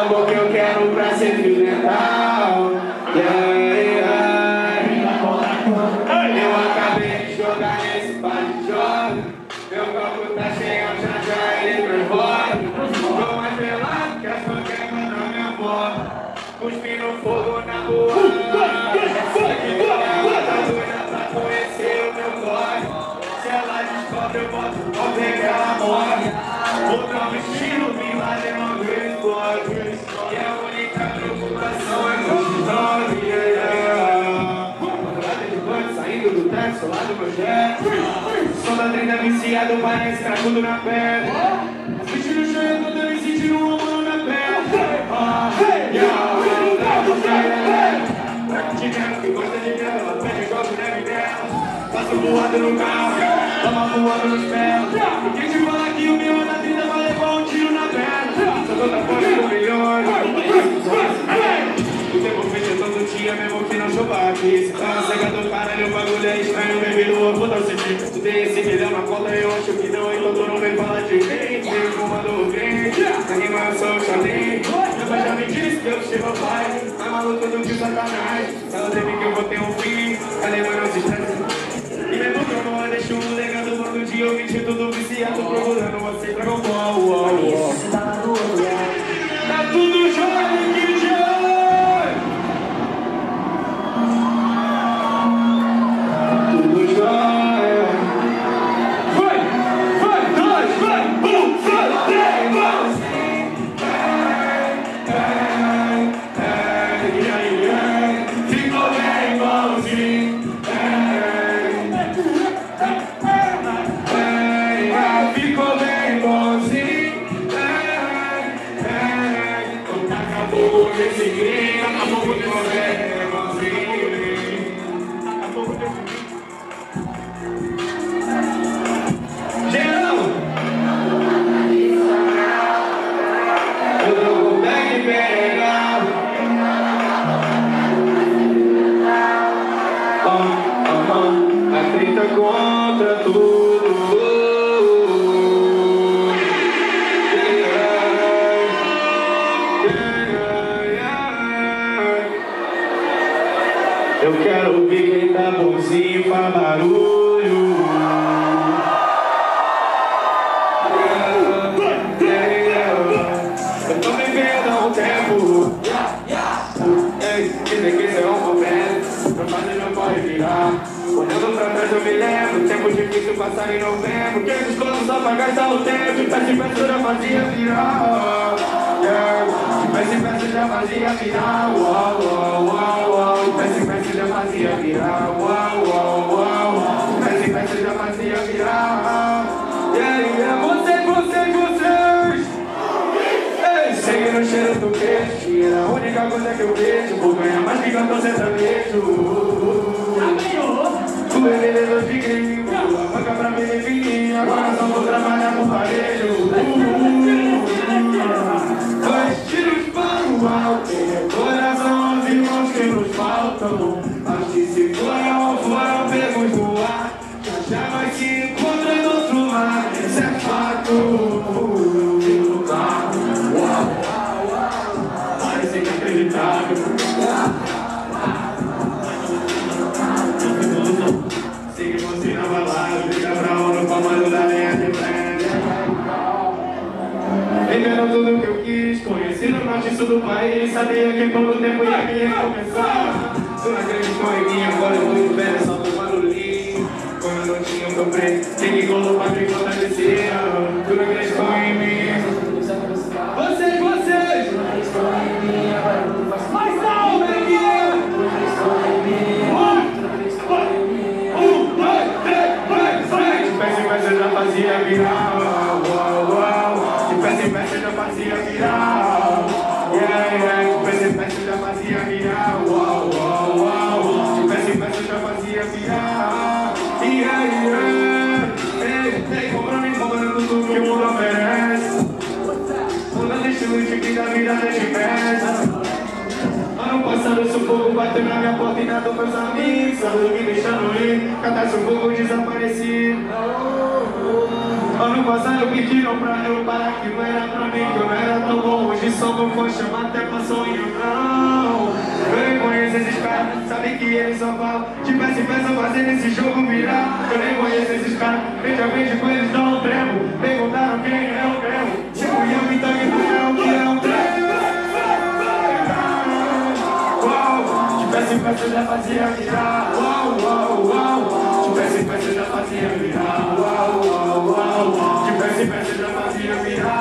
ela que eu quero pra ser mental. Eu acabei de jogar esse par de jogos. Meu corpo tá chegando, já já ele foi embora. Tô mais pelado que as panquecas minha avó. Cuspindo fogo na rua. Tá doida pra conhecer o meu. Se ela descobre, eu boto o pé que ela morre. Vou dar um estilo, vim lá de. Sou lá do projeto. Sou da 30 viciado, parece cracudo na pele. As bitches no chão, eu tô me sentindo um mano na pele. Ah, yeah, te quero, que gosta de ela pede igual que deve dela. Passo voado no carro, toma voando nos pés. Baby, no vou dar o sentido. Tu tem esse milhão na conta, eu acho que não, então tu não vem falar de mim. Vem o crente, na rima eu sou o xadrez. Meu pai já me disse que eu chego pai, mais maluco do que satanás. Ela teme que eu vou ter um fim, ela não se estressa. E mesmo que eu não deixo um legado, todo dia eu vinte tudo viciado, contra tudo. Olhando pra trás eu me lembro. Tempo difícil passar em novembro. Que só pra gastar o tempo. E peço e peço já fazia virar. Yeah. Peço e peço já fazia virar. Uau, uau, uau, uau. Peço e peço já fazia virar. Uau, uau, uau. Peço e peço já fazia virar. Yeah, yeah. Vocês, vocês, vocês. Ei, Segue no cheiro do E é a única coisa que eu vejo Vou ganhar mais que cantor sertanejo Tu é vendedor de gringo A banca pra mim é fininha Agora só vou trabalhar com varejo Dois tiros para o alto Coração aos irmãos que nos faltam Mas que se foram foram pegos no ar vai se encontrar do outro lado Isso é fato Parece inacreditável. Vivendo tudo que eu quis, conheci no norte e sul do país, sabia que um tempo ia me recomeçar. Tu não acreditou em mim, agora tô velho, só tô barulhinho. Quando eu não tinha o que eu pre- tem que colocar pra me fortalecer. Tu não acreditou Mudando estilo de vida, a deixa peça. Ano passado o sufoco bateu na minha porta e nada meus amigos. Sabe que deixando ir, cada sufoco desapareci. Ano passado pediram pra eu parar que não era pra mim, que eu não era tão bom. Hoje só não vou chamar até pra sonho, não. Eu esses caras, sabe que eles só falam. De peça em peça fazendo esse jogo virar. Eu conheço esses caras, veja vez com eles não tremo. Perguntaram quem é o tremo Tipo, eu me toque tivesse pé, você já fazia virar. Uau, uau, uau, uau. Tivesse em pé, você já fazia virar. Uau, uau, uau, uau. Tivesse em pé, você já fazia virar.